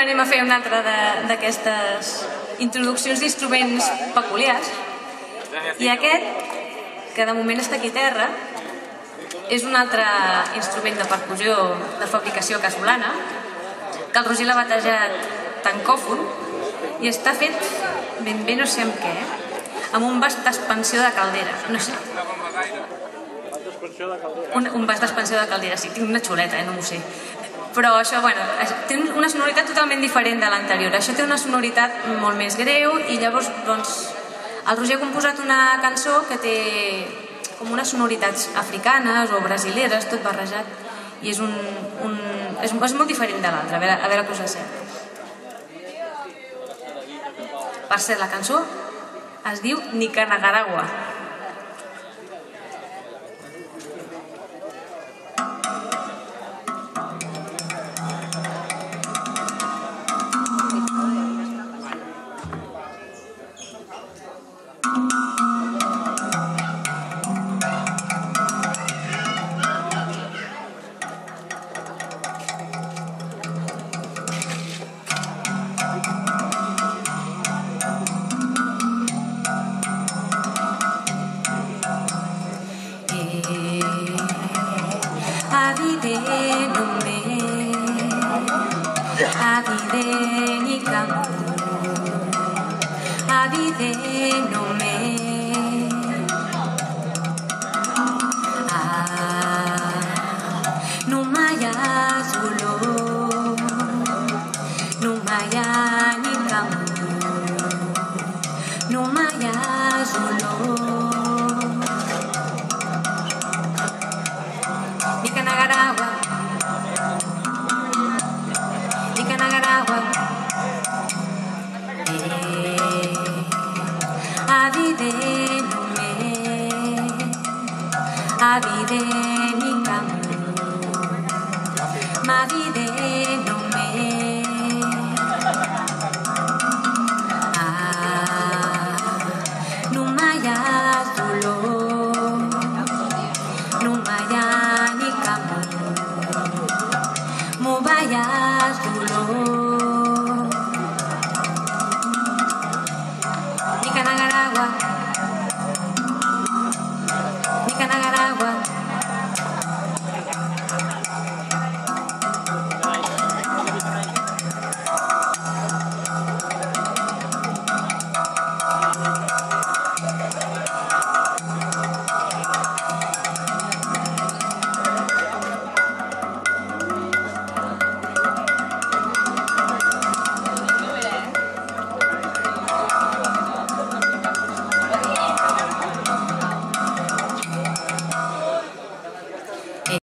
Anem a fer una altra de- d'aquestes introduccions d'instruments peculiars. I aquest, que de moment està aquí a terra, és un altre instrument de percussió de fabricació casolana, que el Roger l'ha batejat tancòfon, i està fet ben bé no sé amb què, amb un vas d'expansió de caldera. No sé, un, un vas d'expansió de caldera, sí, tinc una xuleta, eh, no m'ho sé. Però això, bueno, té una sonoritat totalment diferent de l'anterior. Això té una sonoritat molt més greu i llavors, doncs, el Roger ha composat una cançó que té com unes sonoritats africanes o brasileres, tot barrejat, i és un... un és, és molt diferent de l'altre, a veure, a veure què us sembla. Per cert, la cançó es diu Nicaragua. a videno me a videni camo a videno me avidenume, avidenicam, mavidenume, ah, numaya solo, numaya nicam, mubaya solo.